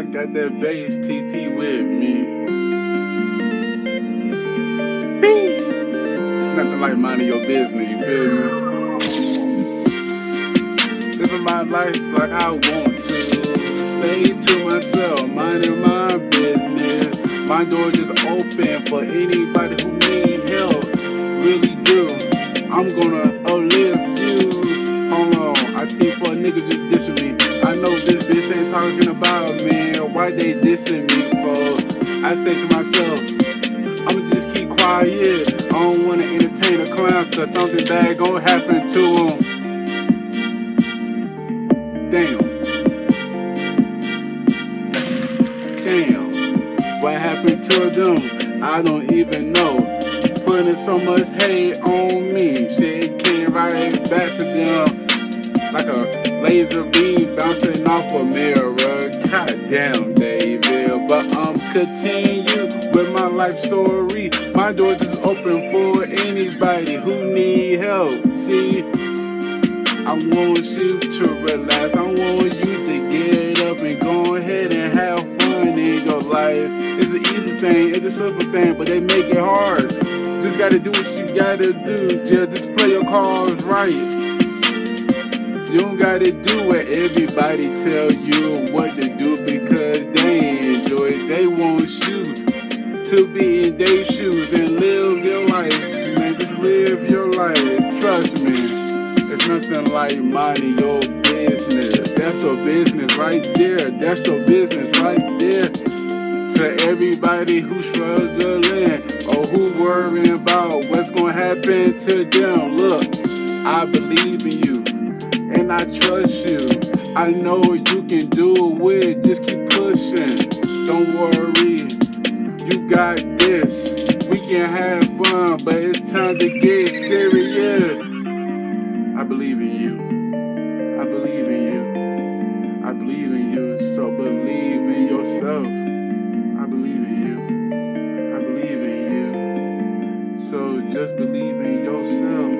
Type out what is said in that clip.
I got that bass TT with me. It's nothing like minding your business, you feel me? Living my life like I want to. Stay to myself, minding my business. My door just open for anybody who need help. Really do. I'm gonna talking about me. Why they dissing me for? I say to myself, I'ma just keep quiet. I don't wanna entertain a clown cause something bad gonna happen to him. Damn. Damn. What happened to them? I don't even know. Putting so much hate on me. Shit came right back to them like a laser beam bouncing off a mirror. Goddamn, David. But I'm continue with my life story. My doors is open for anybody who need help. See, I want you to relax. I want you to get up and go ahead and have fun in your life. It's an easy thing, it's a simple thing, but they make it hard. Just gotta do what you gotta do. Yeah, just play your cards right. You don't gotta do what everybody tell you what to do because they enjoy it. They want you to be in their shoes and live your life. Man, just live your life. Trust me. It's nothing like minding your business. That's your business right there. That's your business right there. To everybody who's struggling or who worrying about what's gonna happen to them. Look, I believe in you and I trust you. I know you can do it, just keep pushing. Don't worry, you got this. We can have fun, but it's time to get serious. I believe in you. I believe in you. I believe in you. So believe in yourself. I believe in you. I believe in you. So just believe in yourself.